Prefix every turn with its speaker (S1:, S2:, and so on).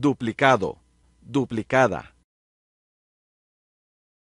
S1: duplicado, duplicada.